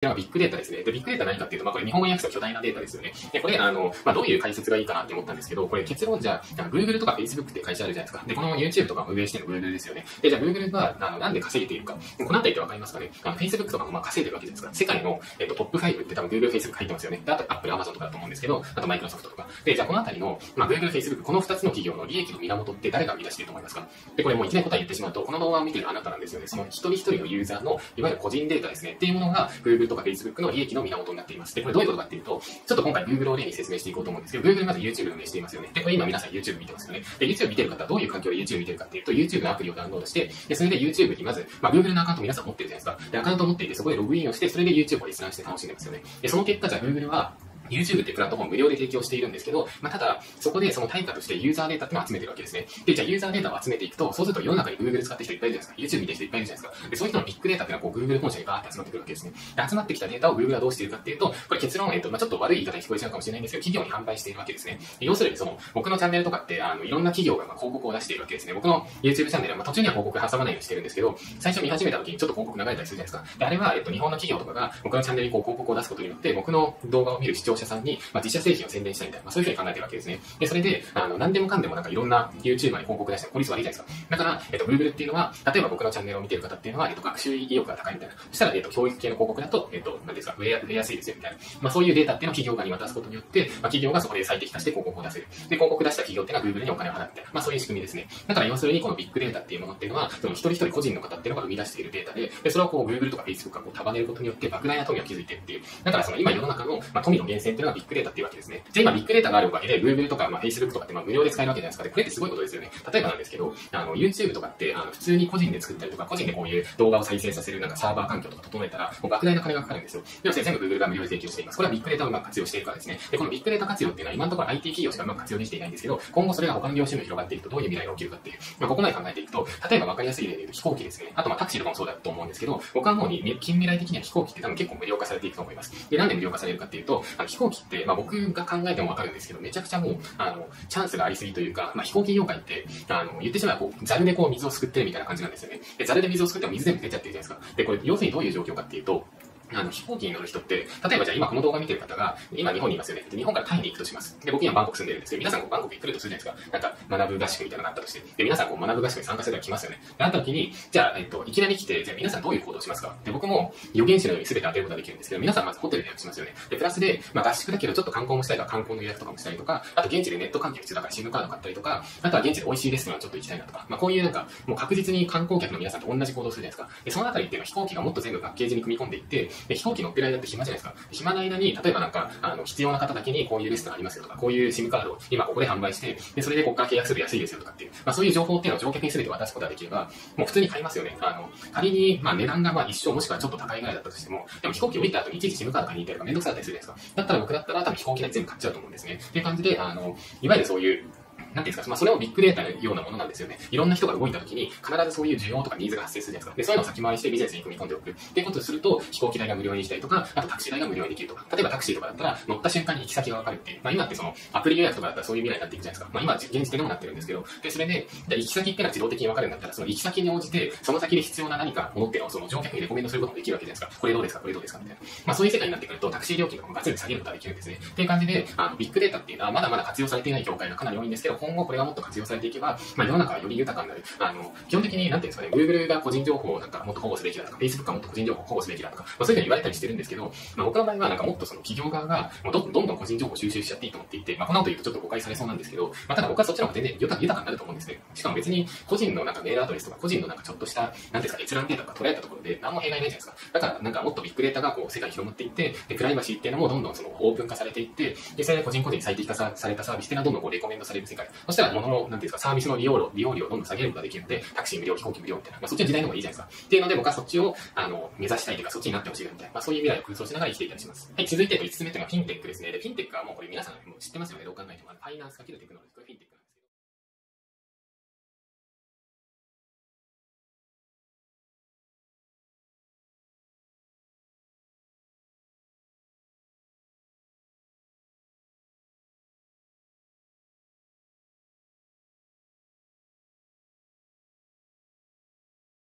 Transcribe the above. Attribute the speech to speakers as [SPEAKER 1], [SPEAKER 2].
[SPEAKER 1] ではビッグデータですね。で、ビッグデータ何かっていうと、まあ、これ日本語訳すと巨大なデータですよね。で、これ、あの、まあ、どういう解説がいいかなって思ったんですけど、これ結論じゃあ、Google とか Facebook って会社あるじゃないですか。で、この YouTube とか運営してる Google ですよね。で、じゃあ Google が、あの、なんで稼げているか。このあたりってわかりますかねあの、Facebook とかもまあ稼いでるわけじゃないですか。世界の、えっと、トップ5って多分 Google、Facebook 入ってますよね。で、あと Apple、Amazon とかだと思うんですけど、あと Microsoft とか。で、じゃあこのあたりの、まあ、Google、Facebook、この2つの企業の利益の源って誰が生み出していると思いますかで、これもういきなり答え言ってしまうと、この動画を見ているあなたなんですよね。その一人一人のユーザーの、いわゆる個人データですね。っていうものが Google とか Facebook の利益の源になっています。で、これどういうことかっていうと、ちょっと今回 Google を例に説明していこうと思うんですけど、Google まず YouTube 運営していますよね。で、これ今皆さん YouTube 見てますよね。で、YouTube 見てる方はどういう環境で YouTube 見てるかっていうと、YouTube のアプリをダウンロードして、で、それで YouTube にまず、まあ、Google のアカウント皆さん持ってるじゃないですか。で、アカウント持っていて、そこでログインをして、それで YouTube を閲覧して楽しんでますよね。で、その結果、じゃあ Google は、YouTube ってプラットフォーム無料で提供しているんですけど、まあ、ただ、そこでその対価としてユーザーデータってのを集めてるわけですね。で、じゃあユーザーデータを集めていくと、そうすると世の中に Google 使ってる人いっぱいいるじゃないですか。YouTube 見てる人いっぱいいるじゃないですか。で、そういう人のビッグデータっていうのはこう Google 本社にバーって集まってくるわけですね。で、集まってきたデータを Google はどうしているかっていうと、これ結論、えっと、まあ、ちょっと悪い言い方に聞こえちゃうかもしれないんですけど、企業に販売しているわけですね。要するにその、僕のチャンネルとかって、あの、いろんな企業がまあ広告を出しているわけですね。僕の YouTube チャンネルは、まあ、途中には広告挟まないようにしてるんですけど、最初見始めた時にちょっと広告流れたりするじゃないですか。で、あれは、えっと、日本の企業とかが僕のチャンネルにこう広告を出すことによって、僕の動画を見る視聴者さんに、まあ、自社製品を宣伝したいみたいな、まあ、そういうふうに考えてるわけですね。で、それで、あの、何でもかんでもなんかいろんな YouTuber に広告出して効率悪いじゃないですか。だから、えっと、Google っていうのは、例えば僕のチャンネルを見てる方っていうのは、えっと、学習意欲が高いみたいな。そしたら、えっと、教育系の広告だと、えっと、何ですか、増えやすいですよみたいな。まあ、そういうデータっていうのを企業側に渡すことによって、まあ、企業がそこで最適化して広告を出せる。で、広告出した企業っていうのは Google にお金を払うみたいな。まあ、そういう仕組みですね。だから、要するにこのビッグデータっていうものっていうのは、その一人一人個人の方っていうのが生み出しているデータで、で、それをこう Google とか Facebook がこう束ねることによって、莫大な富を築いてっていう。だからその今世の中の、まあ、富の源泉っていうのがビッグデータっていうわけですね。じゃあ今ビッグデータがあるおかげで Google とか、まあ、Facebook とかってまあ無料で使えるわけじゃないですか。で、これってすごいことですよね。例えばなんですけど、あの、YouTube とかって、あの、普通に個人で作ったりとか、個人でこういう動画を再生させるなんかサーバー環境とか整えたら、もう莫大な金がかかるんですよ。でも全部 Google が無料で提供しています。これはビッグデータをうまく活用しているからですね。で、このビッグデータ活用っていうのは今のところ IT 企業しかうまく活用できていないんですけど、今後それが他の業種にも広がっていくとどういう未来が起きるかっていう。まあ、ここまで考えていくと、例えば分かりやすい例で言うと飛行機ですね。あとまあタクシーとかもそうだと思うんですけど、僕はもうに近未来的には飛行機って多分結構無料化されていくと思います。で、なんで無料化されるかっていうと、あの飛行機って、まあ僕が考えてもわかるんですけど、めちゃくちゃもう、あの、チャンスがありすぎというか、まあ飛行機業界って、あの、言ってしまえばこう、ザルでこう水をすくってるみたいな感じなんですよね。で、ザルで水をすくっても水全部出ちゃってるじゃないですか。で、これ、要するにどういう状況かっていうと、あの、飛行機に乗る人って、例えばじゃあ今この動画見てる方が、今日本にいますよね。で、日本からタイに行くとします。で、僕今バンコク住んでるんですけど、皆さんこうバンコクに来るとするじゃないですか。なんか、学ぶ合宿みたいなのがあったとして。で、皆さんこう学ぶ合宿に参加するときますよね。で、あった時に、じゃあ、えっと、いきなり来て、じゃあ皆さんどういう行動しますか？で、僕も予言者のように全て当てることができるんですけど、皆さんまずホテルで予約しますよね。で、プラスで、まあ合宿だけどちょっと観光もしたいから観光の予約とかもしたりとか、あと現地でネット関係必要だから SIM カード買ったりとか、あとは現地で美味しいレストランちょっと行きたいなとか、まあこういうなんか、もう確実に観光客の皆さんと同じ行動するじゃないですか。で、そのあたりっていうのは飛行機がもっと全部パッケージに組み込んでいって、で、飛行機乗ってる間って暇じゃないですか。暇な間に、例えばなんか、あの、必要な方だけにこういうレストランありますよとか、こういう SIM カードを今ここで販売して、で、それでここから契約する安いですよとかっていう、まあそういう情報っていうのを乗客に全て渡すことができれば、もう普通に買いますよね。あの、仮に、まあ値段がまあ一生もしくはちょっと高いぐらいだったとしても、でも飛行機降りた後にいちいち SIM カード買いに行ったりとかめんどくさかったりするじゃないですか。だったら僕だったら多分飛行機代全部買っちゃうと思うんですね。っていう感じで、あの、いわゆるそういう、なんていうんですか、まあ、それもビッグデータのようなものなんですよね。いろんな人が動いたときに、必ずそういう需要とかニーズが発生するじゃないですか。で、そういうのを先回りしてビジネスに組み込んでおく。ってことをすると、飛行機代が無料にしたりとか、あとタクシー代が無料にできるとか。例えばタクシーとかだったら、乗った瞬間に行き先がわかるっていう。まあ、今ってその、アプリ予約とかだったらそういう未来になっていくじゃないですか。まあ、今、現時点でもなってるんですけど、で、それで、じゃ行き先ってのは自動的にわかるんだったら、その行き先に応じて、その先で必要な何かものっていうのをその乗客にレコメンドすることもできるわけじゃないですか。これどうですか？これどうですか？みたいな。まあ、そういう世界になってくると、タクシー料金とかもガツンと下げることができるんですね。っていう感じで、あの、ビッグデータっていうのはまだまだ活用されていない業界がかなり多いんですけど、今後これがもっと活用されていけば、まあ、世の中はより豊かになる。あの、基本的に、なんていうんですかね、Google が個人情報をなんかもっと保護すべきだとか、Facebook がもっと個人情報を保護すべきだとか、まあ、そういうふうに言われたりしてるんですけど、まあ、僕の場合はなんかもっとその企業側が、もうどんどんどん個人情報収集しちゃっていいと思っていて、まあ、この後言うとちょっと誤解されそうなんですけど、まあ、ただ僕はそちの方が全然豊か豊かになると思うんですね。しかも別に個人のなんかメールアドレスとか、個人のなんかちょっとした、なんですか、閲覧データとか捉えたところで何も弊害ないじゃないですか。だからなんかもっとビッグデータがこう世界に広まっていって、で、プライバシーっていうのもどんどんそのオープン化されていって、で、それで個人個人に最適化されたサービスっていうのはどんどんこうレコメンドされる世界。そしたら物の、なんていうか、サービスの利用料、利用料をどんどん下げることができるので、タクシー無料、飛行機無料みたいな、まあ、そっちの時代の方がいいじゃないですか。っていうので、僕はそっちを、あの、目指したいというか、そっちになってほしいみたいな、まあ、そういう未来を空想しながら生きていたりします。はい、続いて5つ目というのは、フィンテックですね。で、フィンテックはもうこれ皆さんも知ってますよね。どう考えても。ファイナンスかけるテクノロジー、これフィンテック